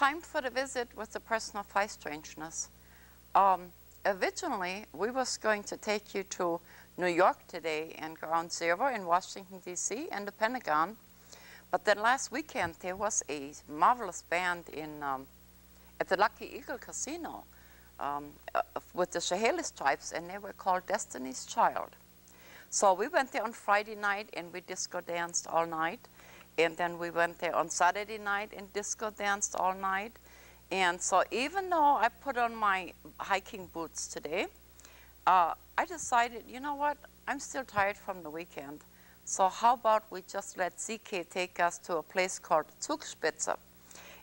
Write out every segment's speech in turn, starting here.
Time for the visit with the person of high strangeness. Um, originally, we was going to take you to New York today and Ground Zero in Washington, D.C. and the Pentagon. But then last weekend, there was a marvelous band in, um, at the Lucky Eagle Casino um, uh, with the Chehalis tribes, and they were called Destiny's Child. So we went there on Friday night, and we disco danced all night. And then we went there on Saturday night and disco danced all night. And so even though I put on my hiking boots today, uh, I decided, you know what, I'm still tired from the weekend. So how about we just let CK take us to a place called Zugspitze.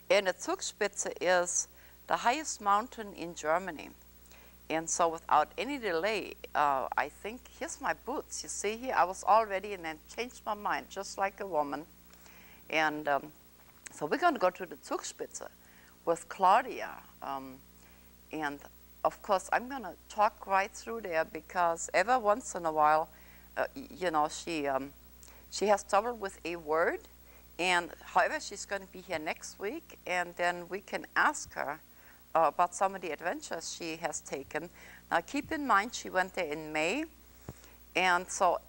And the Zugspitze is the highest mountain in Germany. And so without any delay, uh, I think, here's my boots. You see here, I was all ready and then changed my mind, just like a woman. And um, so we're going to go to the Zugspitze with Claudia. Um, and of course, I'm going to talk right through there because every once in a while, uh, you know, she, um, she has trouble with a word. And however, she's going to be here next week, and then we can ask her uh, about some of the adventures she has taken. Now, keep in mind, she went there in May, and so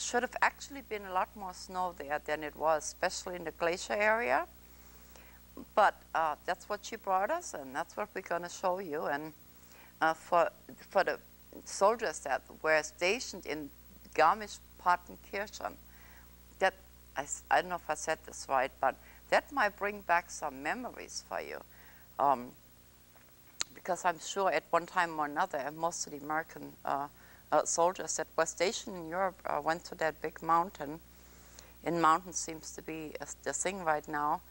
should have actually been a lot more snow there than it was, especially in the glacier area. But uh, that's what she brought us, and that's what we're going to show you. And for, for the soldiers that were stationed in Garmisch-Partenkirchen, that, I, I don't know if I said this right, but that might bring back some memories for you. Um, because I'm sure at one time or another, most of the American uh, uh, soldiers that were stationed in Europe uh, went to that big mountain. And mountain seems to be the thing right now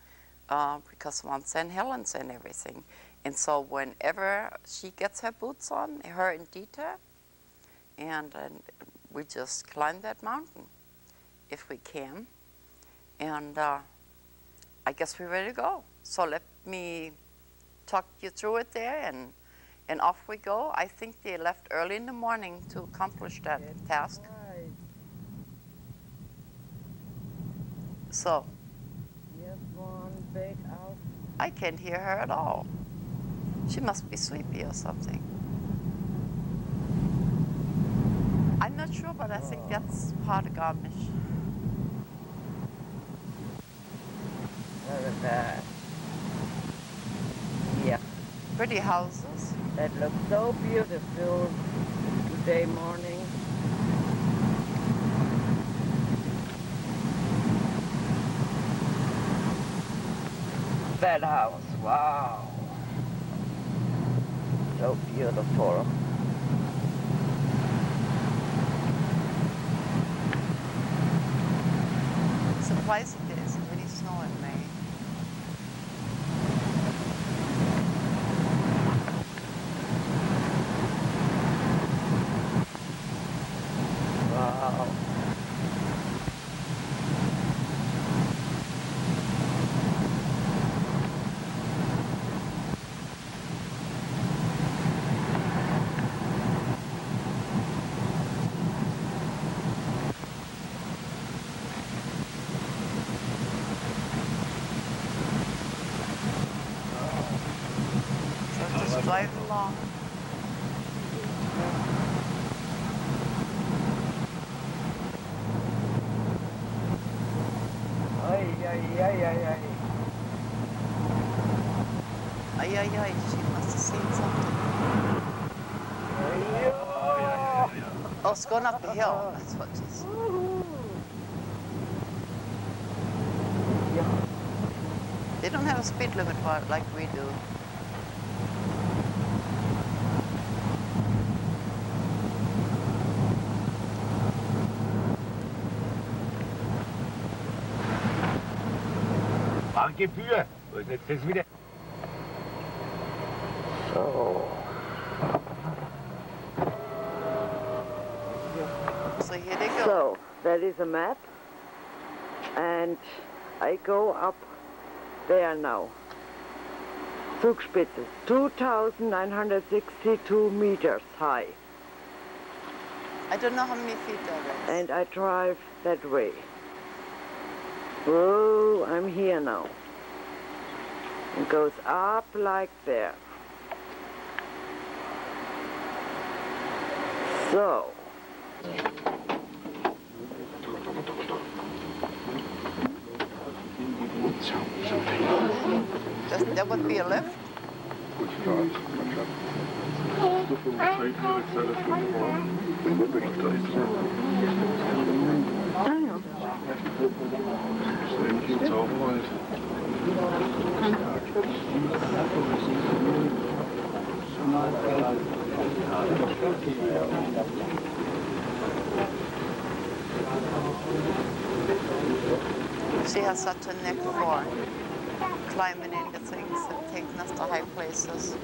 uh, because Mount St. Helens and everything. And so whenever she gets her boots on, her and Dieter, and, and we just climb that mountain if we can. And uh, I guess we're ready to go. So let me talk you through it there and, and off we go. I think they left early in the morning to accomplish that task. Right. So Here's one big house. I can't hear her at all. She must be sleepy or something. I'm not sure, but I think oh. that's part of Garmisch. Look at that. Yeah, Pretty houses. That looks so beautiful today morning. That house, wow. So beautiful. There isn't any snow in May. Wow. So just drive along. Ay, ay, ay, ay, ay. Ay, ay, ay, she must have seen something. Ay, It's going up the hill. That's what she's. Yeah. They don't have a speed limit for it like we do. Manche Bühe. Wo ist jetzt das wieder? So. So here they go. So, that is a map. And I go up there now. Zugspitze, 2,962 meters high. I don't know how many feet that is. And I drive that way. Oh, I'm here now. and goes up like there. So, there would be a lift? She has such a knack for climbing into things and taking us to high places.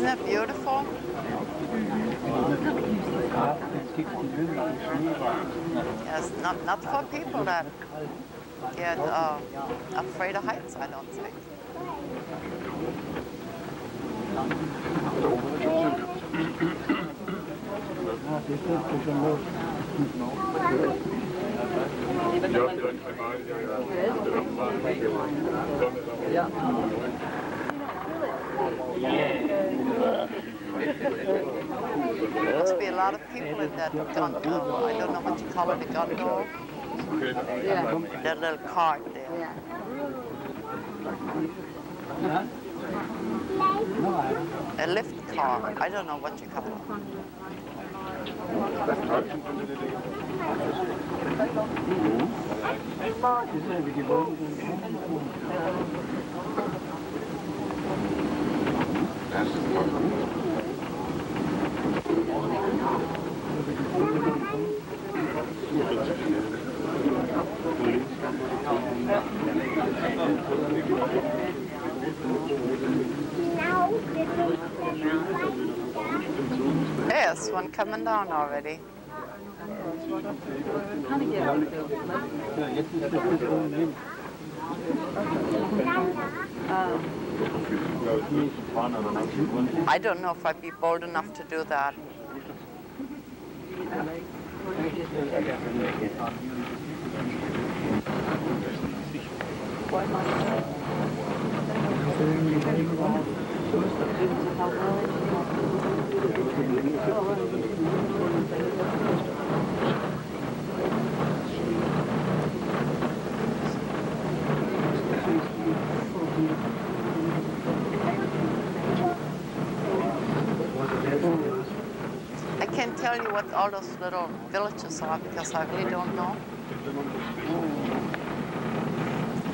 Isn't it beautiful? Yes, not, not for people that get uh, afraid of heights, I don't think. There must be a lot of people in that gun, uh, I don't know what you call it, a gondola? That little cart there. A lift car, I don't know what you call it. Yes, one coming down already. I don't know if I'd be bold enough to do that. I can't tell you what all those little villages are because I really don't know.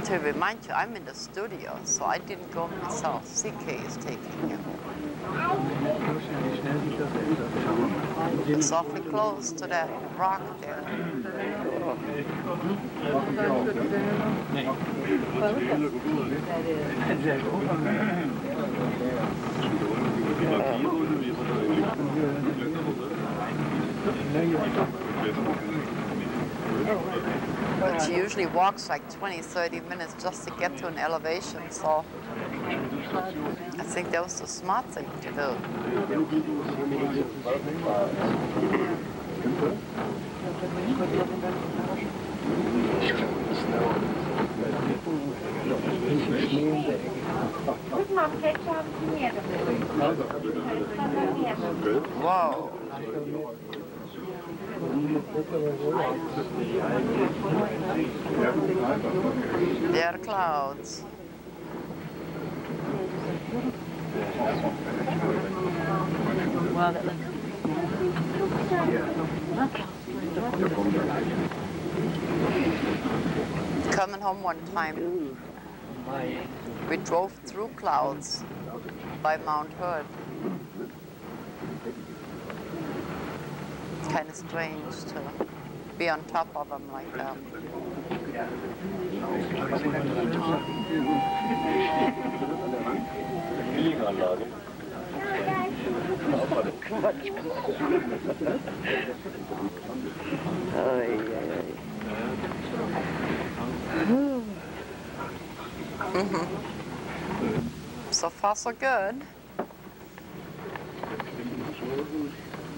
To remind you, I'm in the studio, so I didn't go myself. CK is taking you. It's awfully close to that rock there. But she usually walks like 20, 30 minutes just to get to an elevation, so I think that was the smart thing to do. Whoa. There are clouds. Coming home one time, we drove through clouds by Mount Hood. kind of strange to be on top of them like that. Um, so far, so good.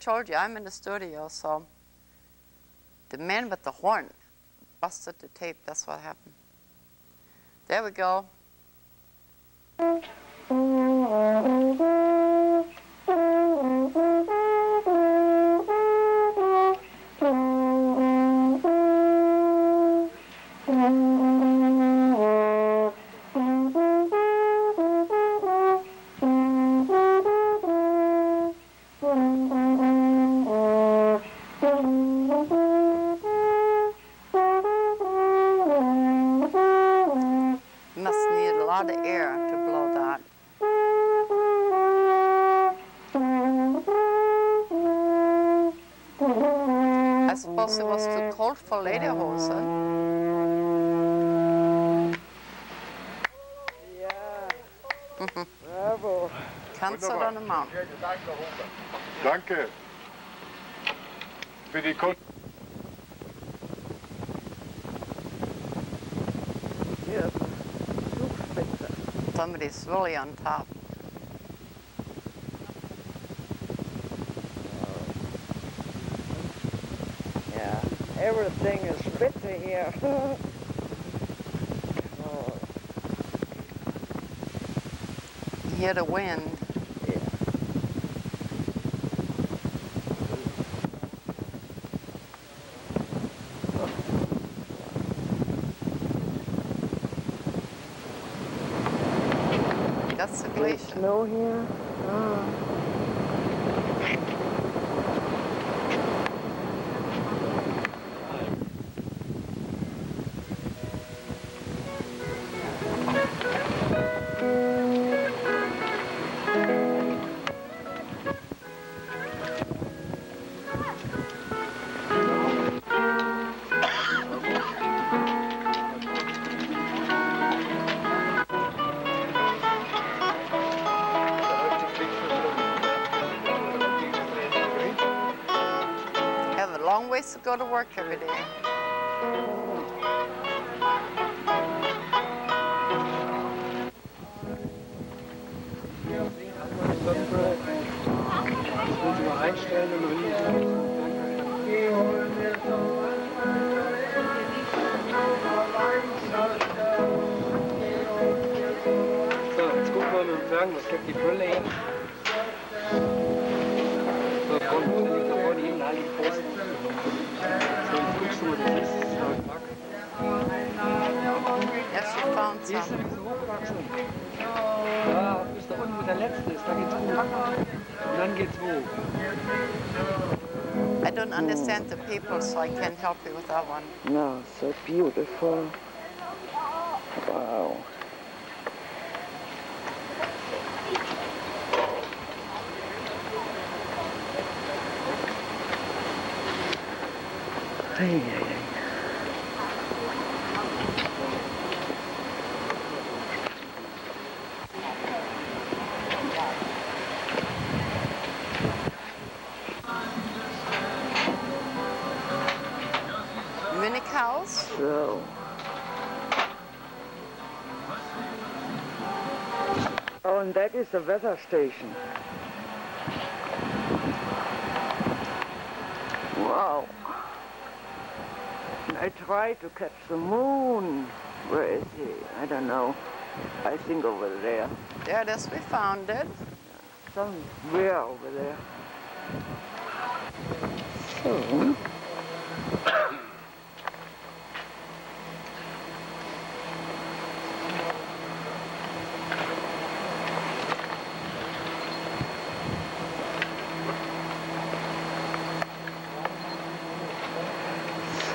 told you, I'm in the studio, so the man with the horn busted the tape. That's what happened. There we go. Cancelled on the mountain. Danke. Für die Kon Hier, Somebody's really on top. Yeah, everything is spitze here. oh, You hear the wind. yeah. The snow here. Ah. Go to work every day. Understand the people, so I can't help you with that one. No, so beautiful. Wow. Ay, is the weather station. Wow. I tried to catch the moon. Where is he? I don't know. I think over there. There it is. We found it. Somewhere over there. So.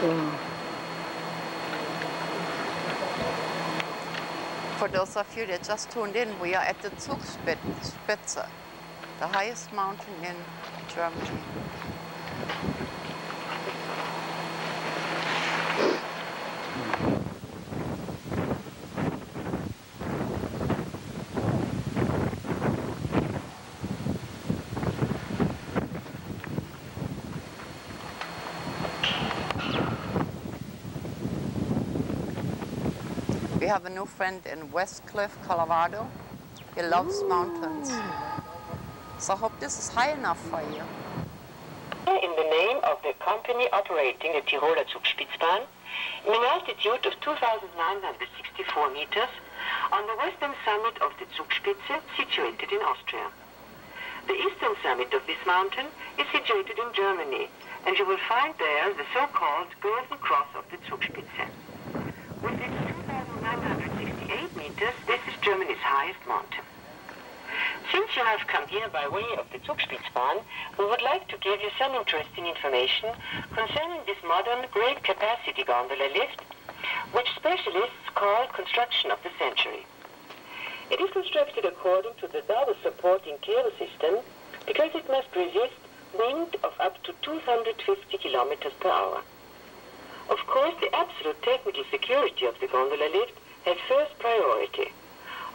So, For those of you that just tuned in, we are at the Zugspitze, the highest mountain in Germany. We have a new friend in Westcliffe, Colorado. He loves mountains. So I hope this is high enough for you. in the name of the company operating the Tiroler Zugspitzbahn in an altitude of 2,964 meters on the western summit of the Zugspitze situated in Austria. The eastern summit of this mountain is situated in Germany and you will find there the so-called Golden Cross of the Zugspitze. With its 2,968 meters, this is Germany's highest mountain. Since you have come here by way of the Zugspitzbahn, we would like to give you some interesting information concerning this modern great capacity gondola lift, which specialists call construction of the century. It is constructed according to the double supporting cable system because it must resist wind of up to 250 kilometers per hour. Of course, the absolute technical security of the gondola lift has first priority,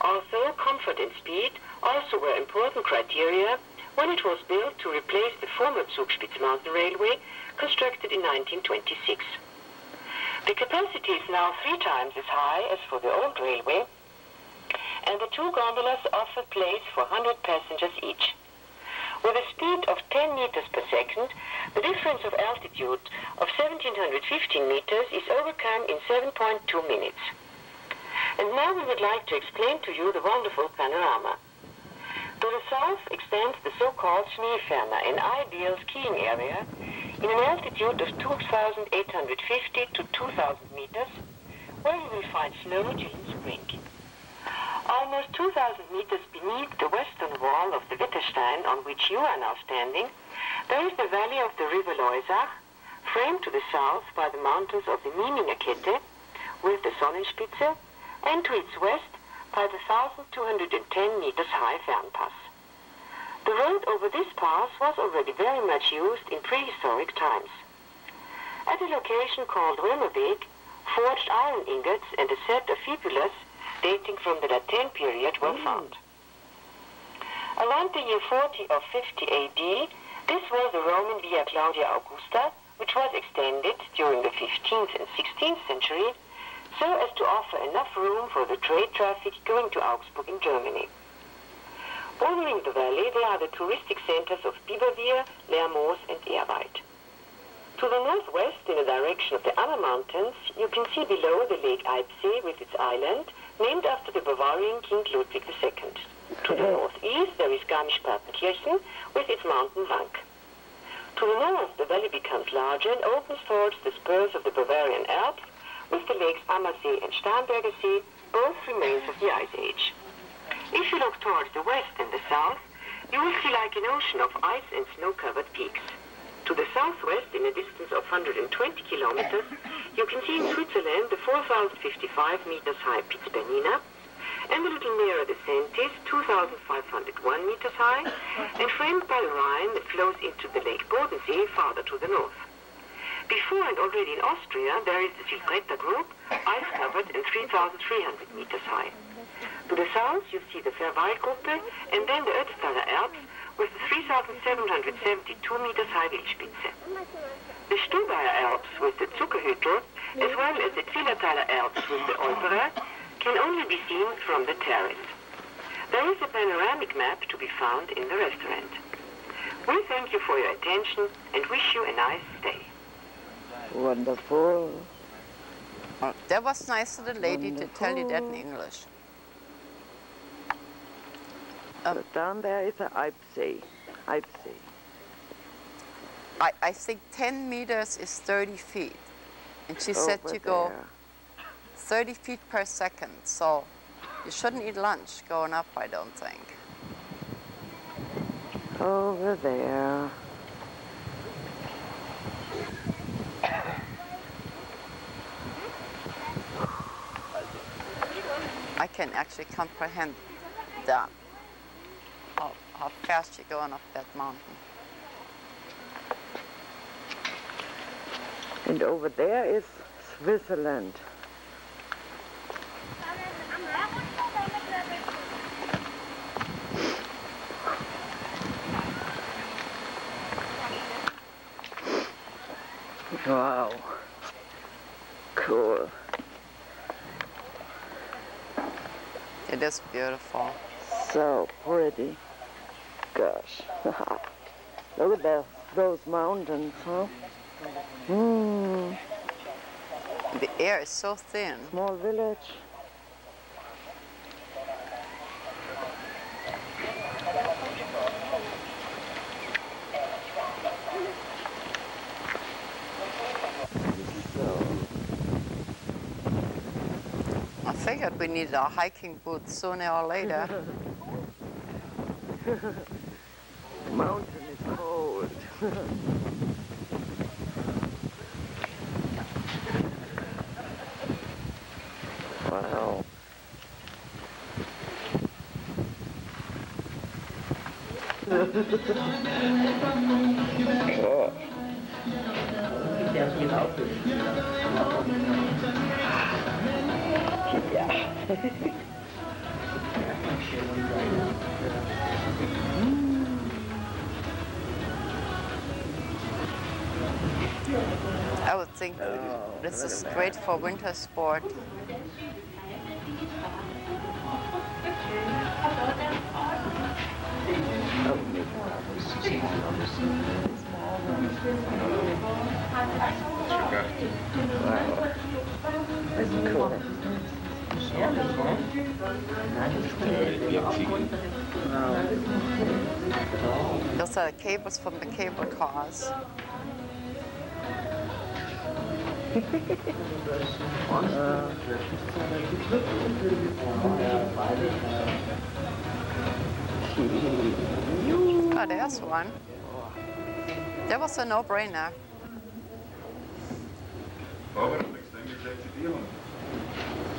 although comfort and speed also were important criteria when it was built to replace the former Zugspitze mountain railway constructed in 1926. The capacity is now three times as high as for the old railway, and the two gondolas offer place for 100 passengers each. With a speed of 10 meters per second, the difference of altitude of 1715 meters is overcome in 7.2 minutes. And now we would like to explain to you the wonderful panorama. To the south extends the so-called Schneeferner, an ideal skiing area in an altitude of 2,850 to 2,000 meters, where you will find snow during spring. Almost 2,000 meters beneath the western wall of the Wetterstein on which you are now standing, there is the valley of the river Loisach, framed to the south by the mountains of the Mieminger Kette, with the Sonnenspitze, and to its west by the 1,210 meters high Fernpass. The road over this pass was already very much used in prehistoric times. At a location called Römerweg, forged iron ingots and a set of fibulas dating from the La Tène period were mm. found. Around the year 40 or 50 AD, this was the Roman Via Claudia Augusta, which was extended during the 15th and 16th century so as to offer enough room for the trade traffic going to Augsburg in Germany. Bordering the valley, there are the touristic centers of Biberwier, Lermoos and Ehrwald. To the northwest, in the direction of the Anna Mountains, you can see below the Lake Eibsee with its island, named after the Bavarian King Ludwig II. To the northeast, there is Garmisch-Partenkirchen with its mountain Wank. To the north, the valley becomes larger and opens towards the spurs of the Bavarian Alps with the lakes Ammersee and Starnberger See, both remains of the Ice Age. If you look towards the west and the south, you will see like an ocean of ice and snow-covered peaks. To the southwest, in a distance of 120 kilometers, you can see in Switzerland the 4,055 meters high Piz Bernina, and a little nearer the Säntis, 2,501 meters high, and framed by the Rhine that flows into the Lake Bodensee farther to the north. Before and already in Austria, there is the Silvretta group, ice-covered and 3,300 meters high. To the south, you see the Verwallgruppe and then the Ötztaler Alps with the 3,772 meters high Wildspitze. The Stubaier Alps with the Zuckerhütl, as well as the Zillertaler Alps with the Olperer, can only be seen from the terrace. There is a panoramic map to be found in the restaurant. We thank you for your attention and wish you a nice stay. Wonderful. Oh, that was nice of the lady to tell you that in English. So um, down there is a Eibsee. Eibsee. I, I think 10 meters is 30 feet. And she said over you go 30 feet per second. So you shouldn't eat lunch going up, I don't think. Over there. Can actually comprehend that, how, how fast you're going up that mountain. And over there is Switzerland. Wow. Cool. It is beautiful. So pretty. Gosh. Look at those, those mountains, huh? Hmm. The air is so thin. Small village. So, I figured we needed our hiking boots sooner or later. the mountain is cold. wow. Oh. I would think this is great for winter sport. Cool. Those are cables from the cable cars. Oh, there's one. That was a no-brainer.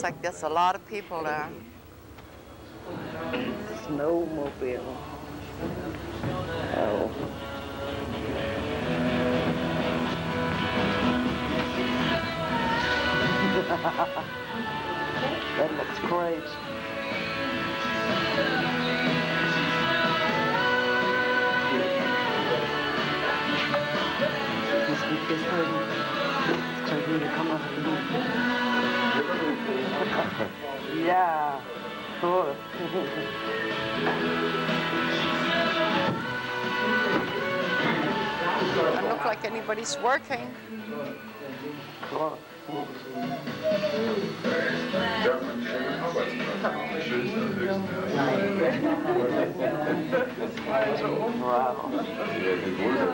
Sounds like there's a lot of people there. Snowmobile. Oh. that looks great. kann ich nur die Kamera verlieren. Ja, cool. Doesn't look like anybody's working. cool. Ja, een schöne Arbeitsplatz. Schönste am höchsten, ja. Wow. Ja, die Wohlsein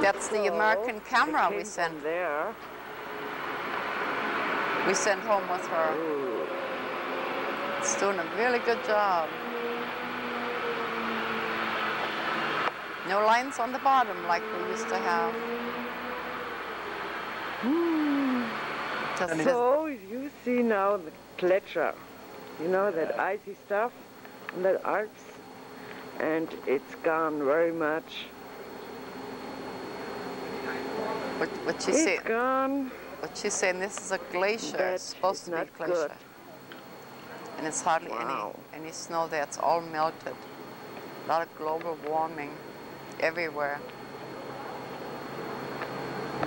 That's the American camera we sent. There. We sent home with her. Ooh. It's doing a really good job. No lines on the bottom like we used to have. So you see now the gletscher, you know that icy stuff the Alps, and it's gone very much. what, what she It's said. gone. What she's saying, this is a glacier. It's supposed to be not glacier. good. And it's hardly Wow. any, any snow there. It's all melted. A lot of global warming everywhere.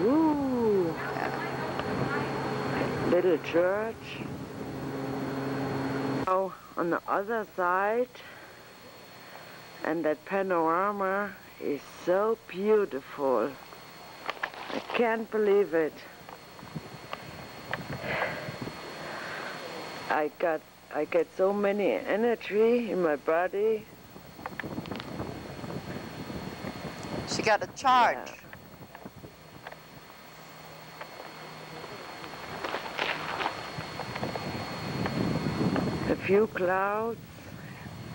Ooh, Yeah. little church. Oh, on the other side, and that panorama is so beautiful. I can't believe it. I got I get so many energy in my body. She got a charge. Yeah. Few clouds,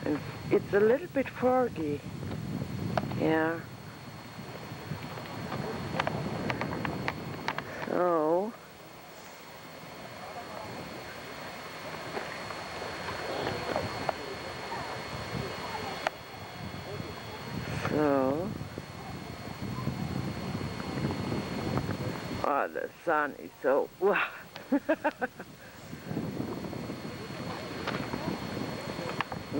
and it's a little bit foggy. Yeah. So. So. Oh, the sun is so. Wow.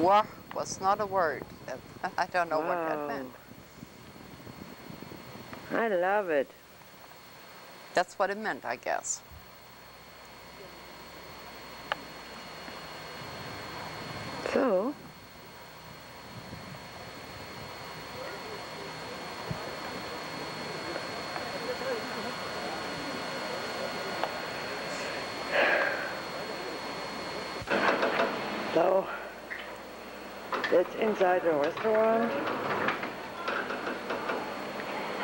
War was not a word. I don't know what that meant. I love it. That's what it meant, I guess. So. So, inside the restaurant.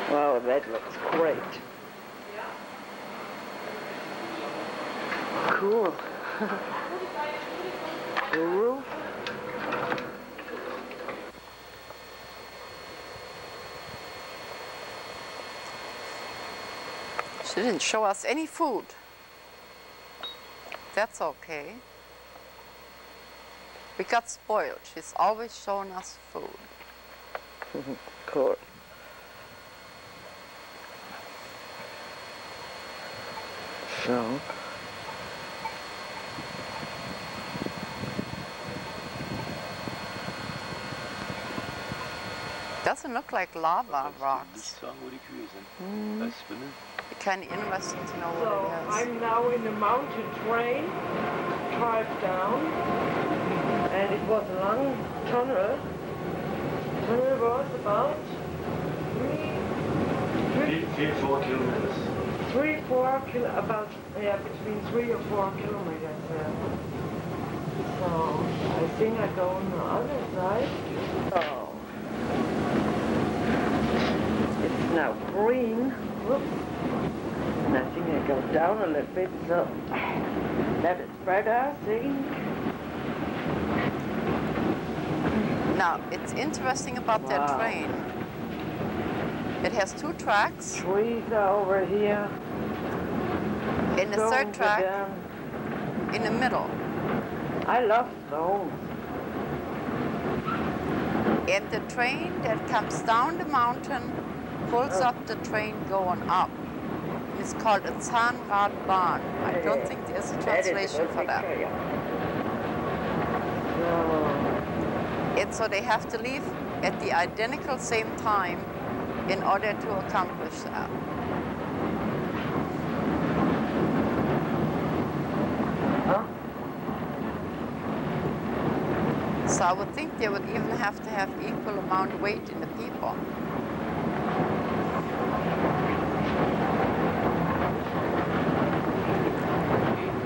Wow, that looks great. Cool. the roof. She didn't show us any food. That's okay. We got spoiled. She's always shown us food. Cool. So. Doesn't look like lava Nicht rocks. sagen, wo die Kühe sind. Kind of interesting to know So what it is. I'm now in the mountain train, drive down, and it was a long tunnel. Tunnel was about three, three, Vier, four kilometers. three four kil about yeah between three or four kilometers. Yeah. So I think I go on the other side. So it's now green. Whoops. And I think I go down a little bit, so that is better, I think. Now, it's interesting about that train. It has two tracks. Trees are over here. In the third track, in the middle. I love stones. And the train that comes down the mountain pulls up the train going up. It's called a Zahnradbahn. I don't think there's a That is a translation for that. And so they have to leave at the identical same time in order to accomplish that. So I would think they would even have to have equal amount weight in the people.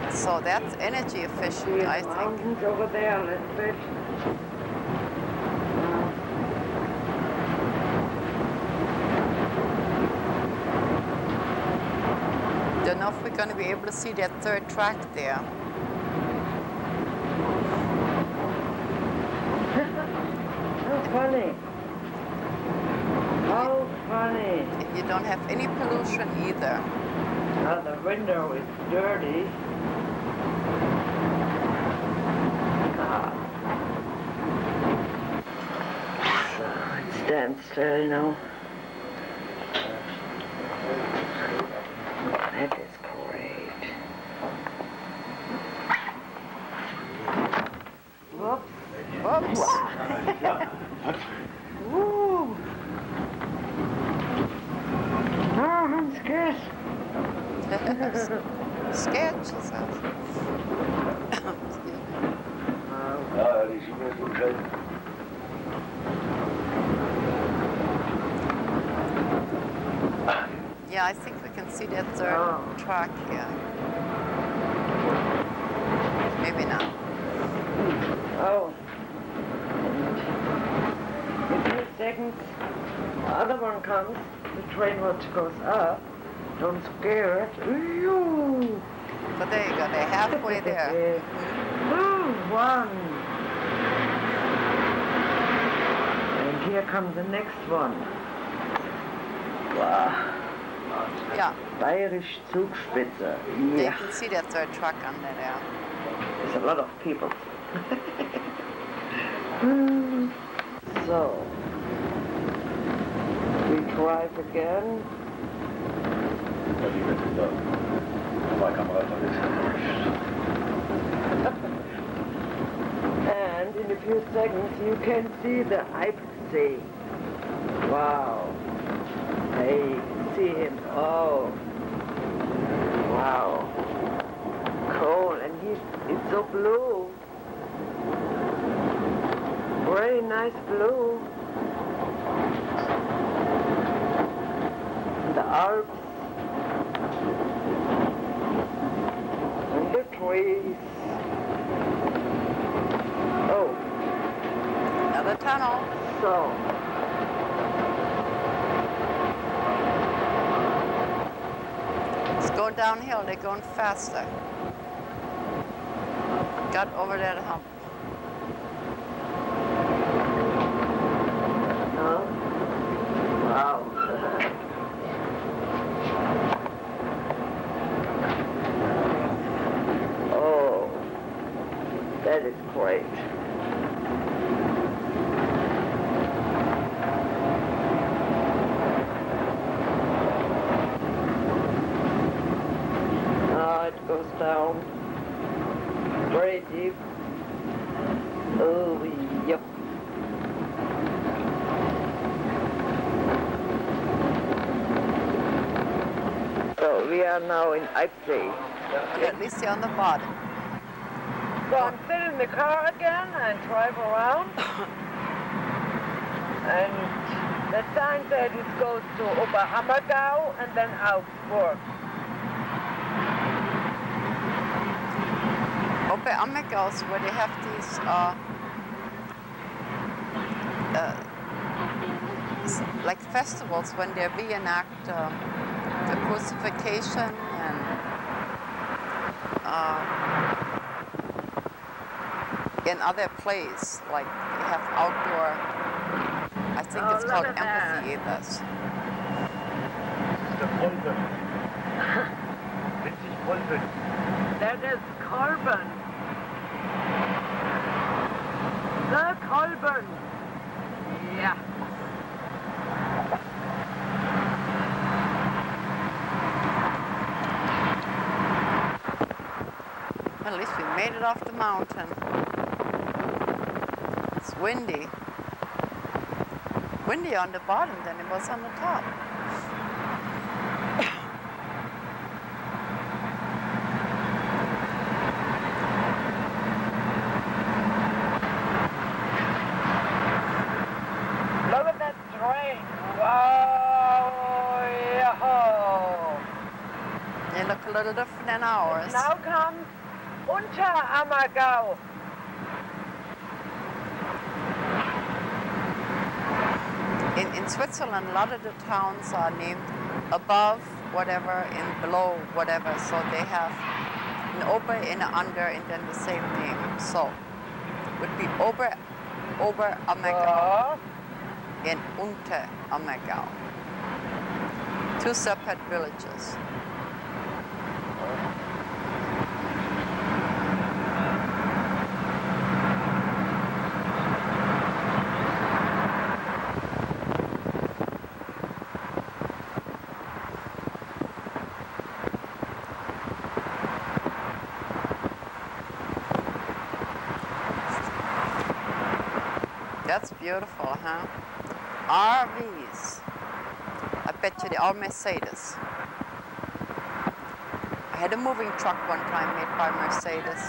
So that's energy efficient, I think. mountains over there a little bit. Don't know if we're going to be able to see that third track there. How funny. How funny. You don't have any pollution either. Oh, the window is dirty. Ah. God. So it stands still now. That is great. Whoops. Whoops. Woo! Oh, I'm scared. Scared, she says. Ja, die sind mir so schön. Yeah, I think we can see that third Oh. truck here. Maybe not. Oh. In a few seconds, the other one comes. The train watch goes up. Don't scare it. Ew. But there you go, they're halfway there. Ooh, one. And here comes the next one. Wow. Yeah, Bayerisch Zugspitze. Yeah. you can see that third truck under there. There's a lot of people. So, we drive again. Ja, die wird da. Aber Kamera ist. And in a few seconds you can see the Eibsee. Wow. Hey, see him. Oh. Wow. Cool. And he's it's so blue. Very nice blue. The Alps. And the trees. Oh, Another tunnel. so. Going downhill, they're going faster. Got over that hump. Huh? Wow. oh, that is great. Ah, it goes down very deep. Oh, yep. So we are now in. And at least you're on the bottom. So I'm sitting in the car again and drive around. and the sign said it goes to Oberammergau and then Augsburg. Oberammergaus, where they have these uh, uh, like festivals when they reenact um, the crucifixion and uh, in other plays, like they have outdoor. I think Oh, it's called at that. amphitheaters. Der Polpen. Witzig That is Kolben. The Kolben. Yeah. At least we made it off the mountain. It's windy. Windy on the bottom than it was on the top. Look at that train. Wow. Yahoo. They look a little different ours. Now comes Unterammergau. In, in Switzerland, a lot of the towns are named above whatever and below whatever. So they have an Ober, and an Under, and then the same name. So would be Ober, Ober Ammergau Oh. and Unter Ammergau. Two separate villages. That's beautiful, huh? RVs. I bet you they are Mercedes. I had a moving truck one time made by Mercedes.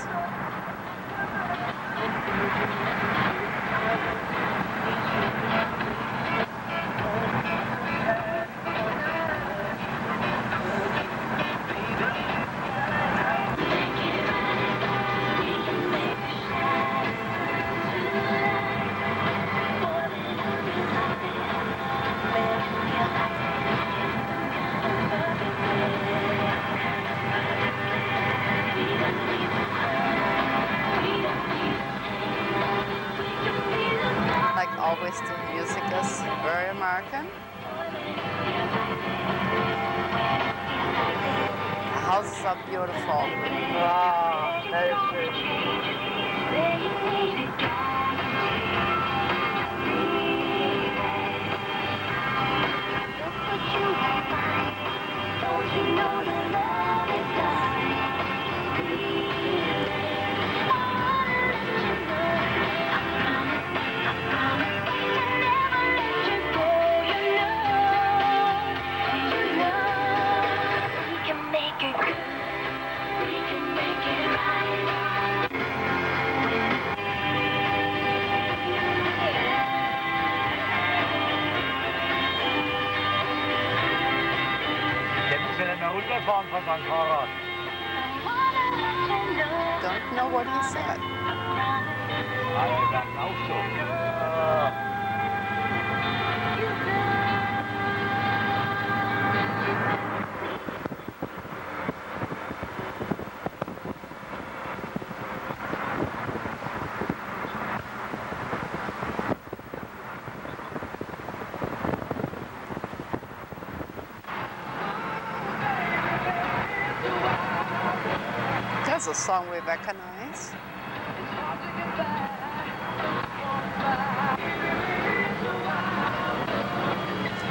Song we recognize.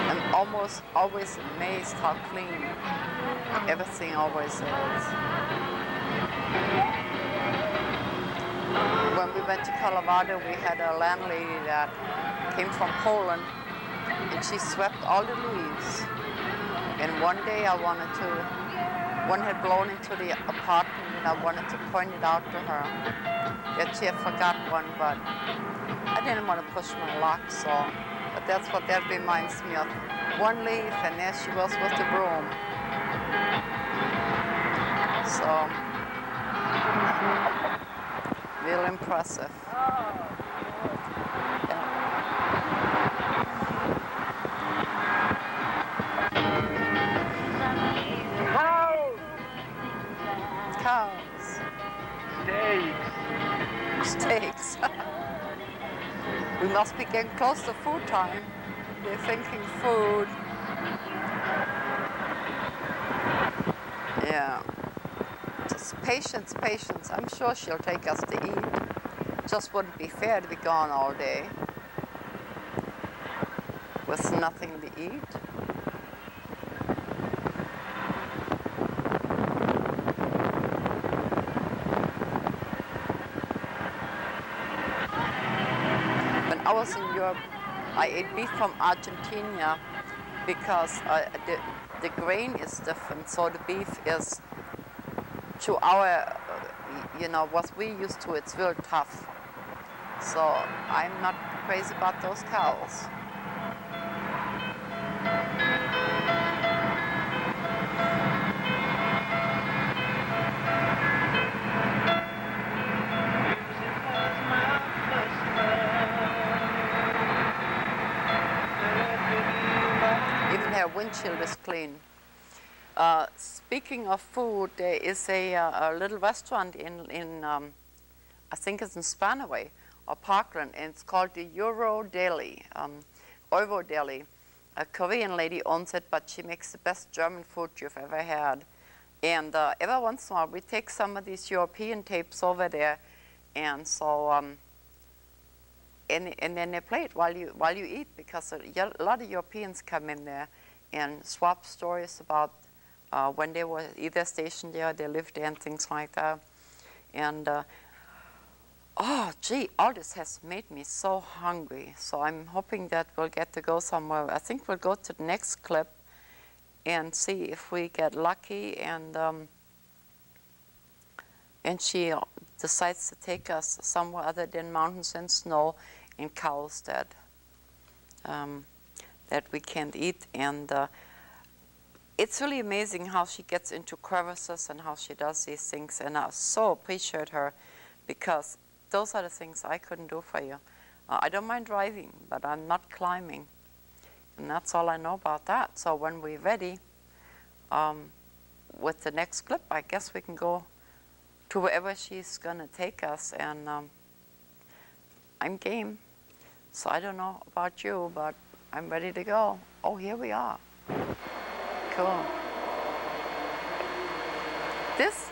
I'm almost always amazed how clean everything always is. When we went to Colorado, we had a landlady that came from Poland and she swept all the leaves. And one day I wanted to one had blown into the apartment and I wanted to point it out to her that she had forgot one, but I didn't want to push my luck, so, but that's what that reminds me of. One leaf and there she was with the broom. So, real impressive. Oh. Steaks. we must be getting close to food time. They're thinking food. Yeah. Just patience, patience. I'm sure she'll take us to eat. Just wouldn't be fair to be gone all day with nothing to eat. When I was in Europe, I ate beef from Argentina because uh, the, the grain is different. So the beef is, to our, uh, you know, what we used to, it's real tough. So I'm not crazy about those cows. Is clean. Uh, speaking of food, there is a, uh, a little restaurant in, in um, I think it's in Spanaway or Parkland, and it's called the Euro Deli, um, Euro Deli. A Korean lady owns it, but she makes the best German food you've ever had. And uh, every once in a while, we take some of these European tapes over there, and so um, and, and then they play it while you while you eat because a lot of Europeans come in there and swap stories about uh, when they were either stationed there, they lived there, and things like that. And uh, oh, gee, all this has made me so hungry. So I'm hoping that we'll get to go somewhere. I think we'll go to the next clip and see if we get lucky and um, and she decides to take us somewhere other than mountains and snow in that um, that we can't eat. And uh, it's really amazing how she gets into crevices and how she does these things. And I so appreciate her because those are the things I couldn't do for you. Uh, I don't mind driving, but I'm not climbing. And that's all I know about that. So when we're ready um, with the next clip, I guess we can go to wherever she's going to take us. And um, I'm game. So I don't know about you, but I'm ready to go. Oh, here we are. Cool. This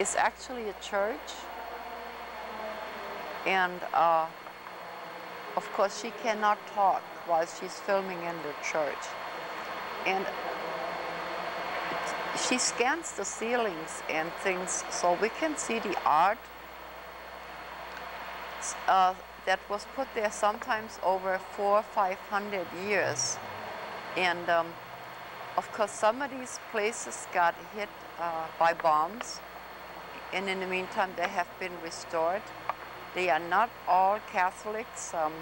is actually a church. And uh, of course, she cannot talk while she's filming in the church. And she scans the ceilings and things so we can see the art uh, that was put there sometimes over four or five hundred years. And um, of course, some of these places got hit uh, by bombs, and in the meantime, they have been restored. They are not all Catholics. Um,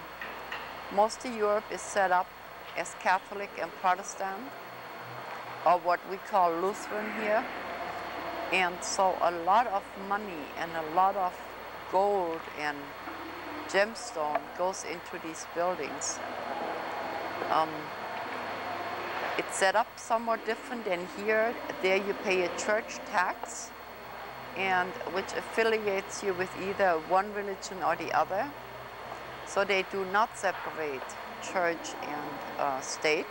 most of Europe is set up as Catholic and Protestant, or what we call Lutheran here. And so a lot of money and a lot of gold and gemstone goes into these buildings. Um, it's set up somewhat different than here. There you pay a church tax, and which affiliates you with either one religion or the other. So they do not separate church and uh, state.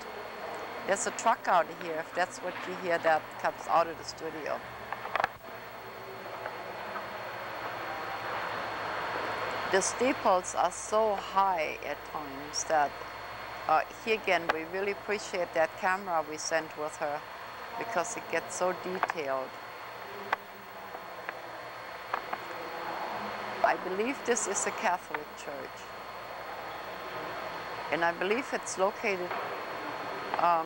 There's a truck out here, if that's what you hear, that comes out of the studio. The steeples are so high at times that uh, here again, we really appreciate that camera we sent with her because it gets so detailed. I believe this is a Catholic church. And I believe it's located um,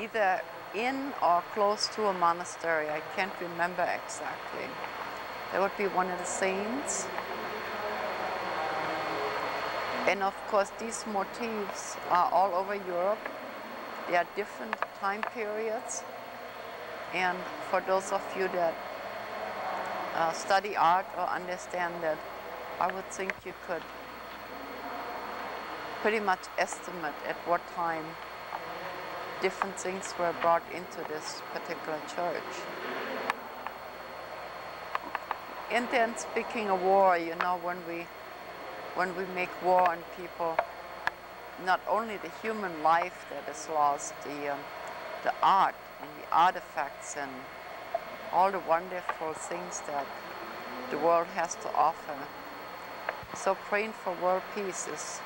either in or close to a monastery. I can't remember exactly. That would be one of the saints. And of course, these motifs are all over Europe. They are different time periods. And for those of you that uh, study art or understand that, I would think you could pretty much estimate at what time different things were brought into this particular church. And then speaking of war, you know, when we when we make war on people, not only the human life that is lost, the um, the art and the artifacts and all the wonderful things that the world has to offer. So praying for world peace is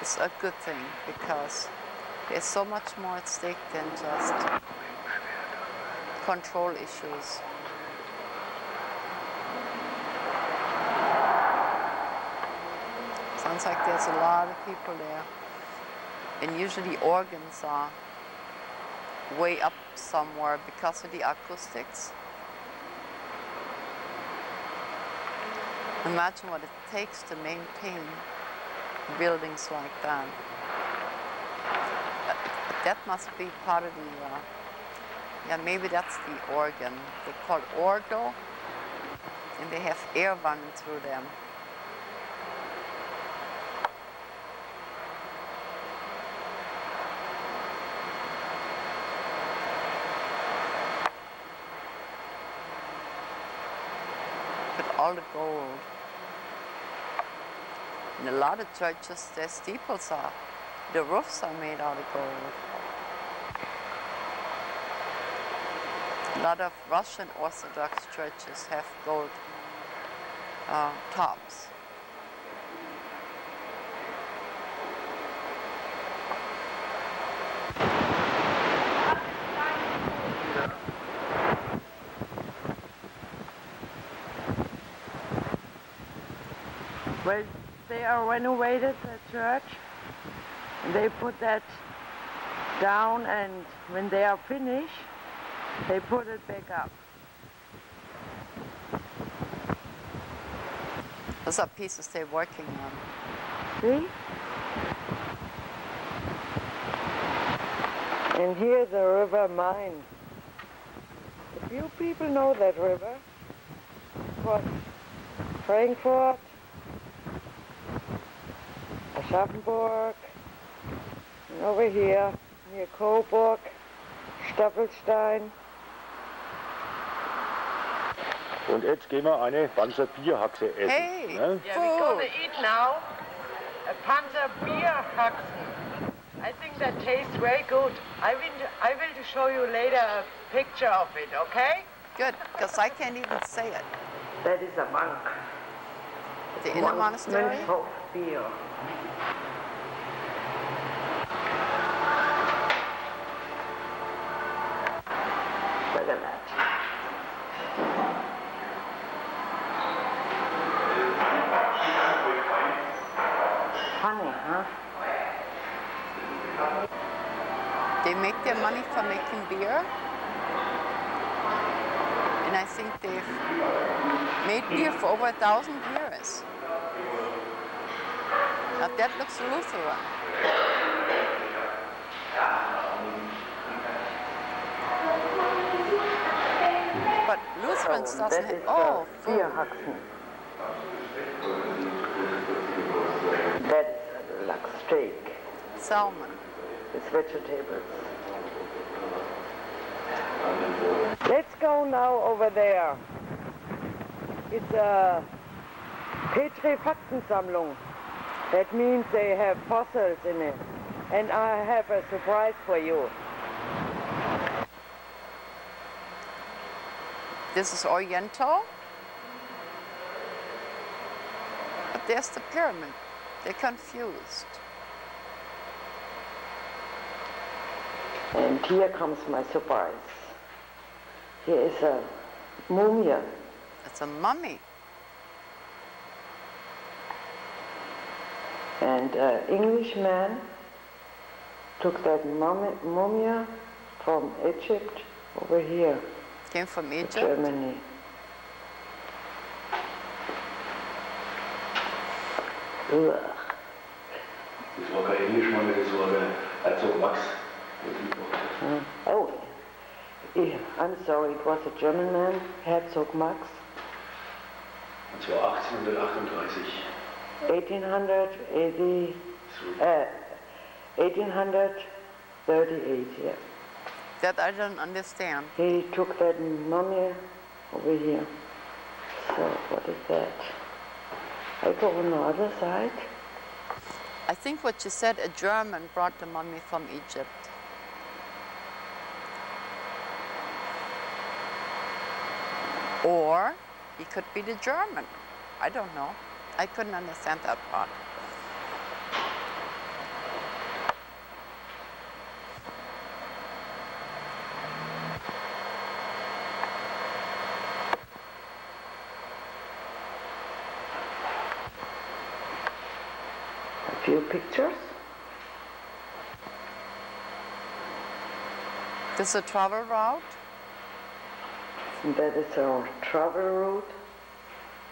is a good thing because there's so much more at stake than just control issues. Sounds like there's a lot of people there. And usually organs are way up somewhere because of the acoustics. Imagine what it takes to maintain buildings like that. But that must be part of the, uh, yeah, maybe that's the organ. They call orgo, and they have air running through them. All the gold. In a lot of churches, their steeples are, the roofs are made out of gold. A lot of Russian Orthodox churches have gold uh, tops. Well, are renovated the church. And they put that down and when they are finished, they put it back up. Those are pieces they're working on. See? And here the river Main. A few people know that river. Of course, Frankfurt, Aschaffenburg, and over here near Coburg, Staffelstein. Und jetzt gehen wir eine Panzerbierhaxe essen. Hey! Ne? Yeah, we're gonna eat now. a Panzer beer Haxen. I think that tastes very good. I will, I will show you later a picture of it, okay? Good, because I can't even say it. That is a monk. The inner monastery? Mönchhof beer. Look at that. Funny, huh? They make their money from making beer. And I think they've made beer for over a thousand years. Now that looks Lutheran. But Lutherans So doesn't have, oh, uh, food. That's like steak salmon. with vegetables. Let's go now over there. It's a Petrefaktensammlung. That means they have fossils in it. And I have a surprise for you. This is Oriental. But there's the pyramid. They're confused. And here comes my surprise. Here is a mummy. It's a mummy. And an Englishman took that mummy, mummy from Egypt over here, Came from Egypt. Germany. Ugh. Das war kein Englischmann, das war der Herzog Max. Oh, yeah, I'm sorry, it was a German man, Herzog Max, Und zwar 1838. 1880, uh, 1838, yeah. That I don't understand. He took that mummy over here. So, what is that? I go on the other side. I think what you said, a German brought the mummy from Egypt. Or he could be the German. I don't know. I couldn't understand that part. A few pictures. This is a travel route. That is our travel route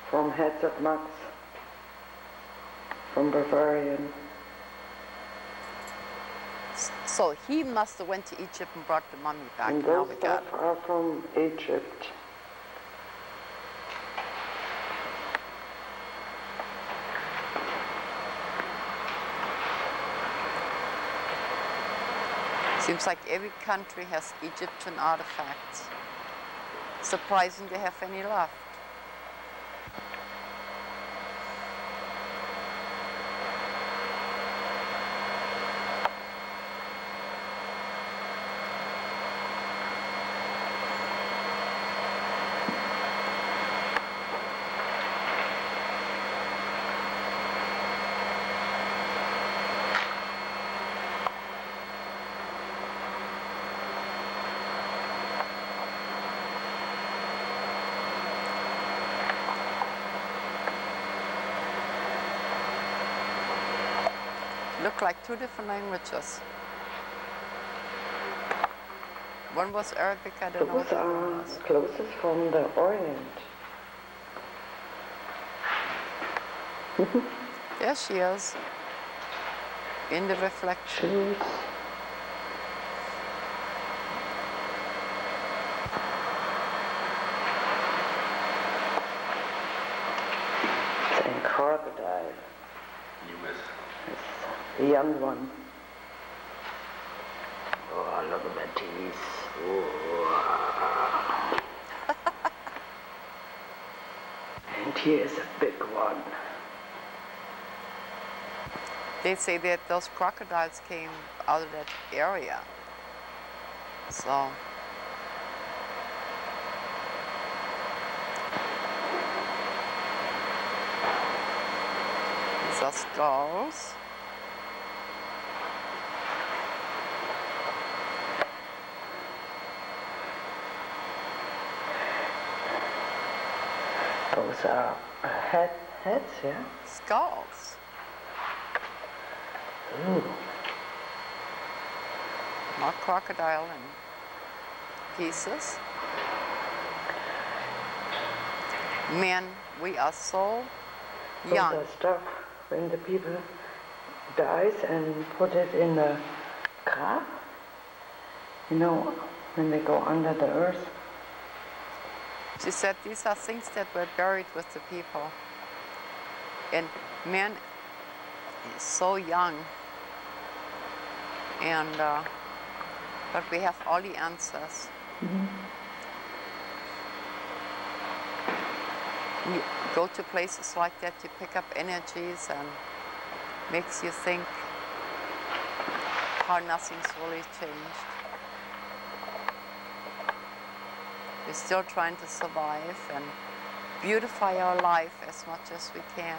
from Herzog Max, from Bavarian. So he must have went to Egypt and brought the mummy back. and now those we got stuff are from Egypt. Seems like every country has Egyptian artifacts. Surprising they have any left. Look like two different languages. One was Arabic, I don't know Those the other are clothes from the Orient. There she is. In the reflection. Shoes. And crocodile. US. The young one. Oh, look at that teeth. Oh. and here's a big one. They say that those crocodiles came out of that area. So. These are skulls. Those are uh, head, heads, yeah? Skulls. Ooh. More crocodile in pieces. Men, we are so Those young. are stuff when the people dies and put it in the grave. You know, when they go under the earth. She said these are things that were buried with the people. And men is so young. And, uh, but we have all the answers. You go to places like that, you pick up energies and makes you think how nothing's really changed. We're still trying to survive and beautify our life as much as we can.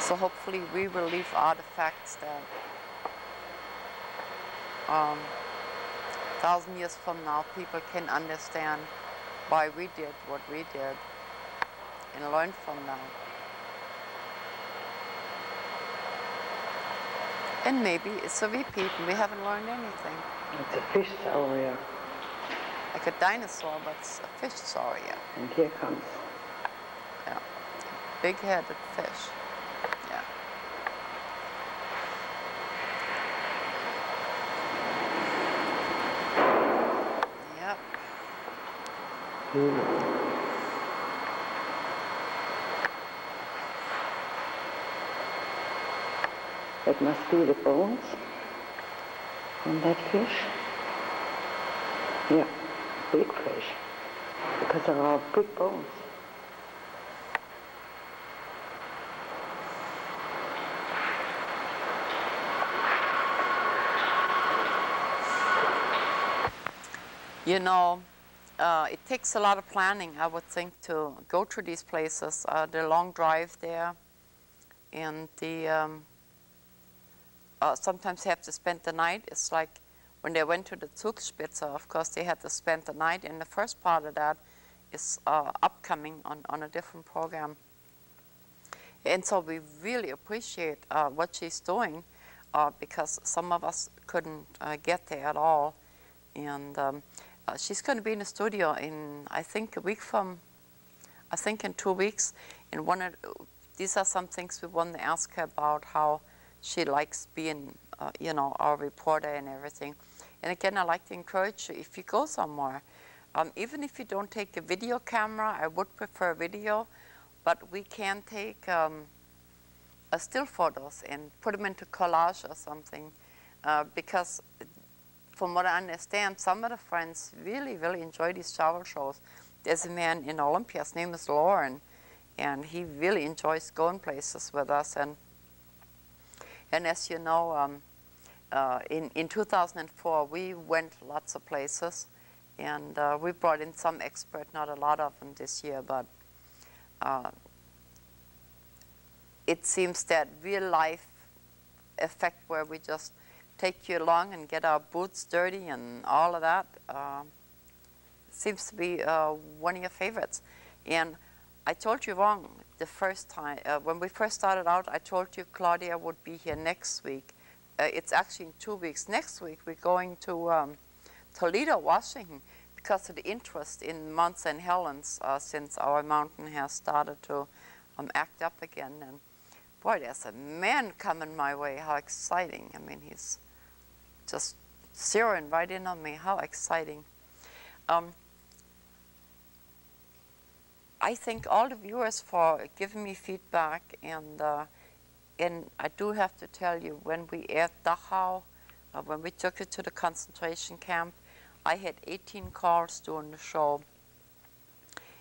So hopefully we will leave artifacts that um, thousand years from now people can understand why we did what we did and learn from that. And maybe it's a repeat and we haven't learned anything. It's a fish saurier. Like a dinosaur, but it's a fish saurier. And here comes. Yeah. Big-headed fish. Yeah. Yep. That must be the bones on that fish. Yeah, big fish. Because there are big bones. You know, uh, it takes a lot of planning, I would think, to go to these places. Uh, the long drive there, and the um, uh, sometimes have to spend the night. It's like when they went to the Zugspitze, of course, they had to spend the night. And the first part of that is uh, upcoming on, on a different program. And so we really appreciate uh, what she's doing uh, because some of us couldn't uh, get there at all. And um, uh, she's going to be in the studio in, I think, a week from, I think in two weeks. And one of, these are some things we want to ask her about how she likes being, uh, you know, our reporter and everything. And again, I like to encourage you, if you go somewhere, um, even if you don't take a video camera, I would prefer video, but we can take um, uh, still photos and put them into collage or something. Uh, because from what I understand, some of the friends really, really enjoy these travel shows. There's a man in Olympia, his name is Lauren, and he really enjoys going places with us. And and as you know, um, uh, in, in 2004, we went lots of places, and uh, we brought in some expert, not a lot of them this year, but uh, it seems that real life effect where we just take you along and get our boots dirty and all of that uh, seems to be uh, one of your favorites. And I told you wrong the first time. Uh, when we first started out, I told you Claudia would be here next week. Uh, it's actually in two weeks. Next week, we're going to um, Toledo, Washington, because of the interest in Mount St. Helens uh, since our mountain has started to um, act up again. And boy, there's a man coming my way. How exciting. I mean, he's just zeroing right in on me. How exciting. Um, I thank all the viewers for giving me feedback, and uh, and I do have to tell you, when we aired Dachau, uh, when we took it to the concentration camp, I had 18 calls during the show,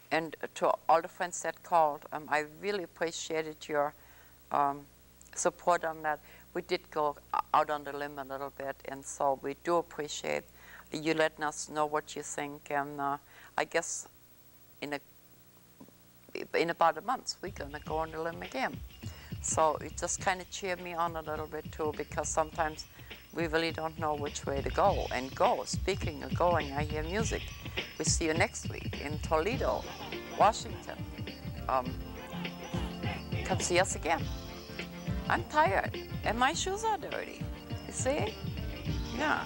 and to all the friends that called, um, I really appreciated your um, support on that. We did go out on the limb a little bit, and so we do appreciate you letting us know what you think. And uh, I guess in a in about a month we're gonna go on the limb again. So it just kind of cheered me on a little bit too, because sometimes we really don't know which way to go. And go. Speaking of going, I hear music. We see you next week in Toledo, Washington. Um, come see us again. I'm tired, and my shoes are dirty. You see? Yeah.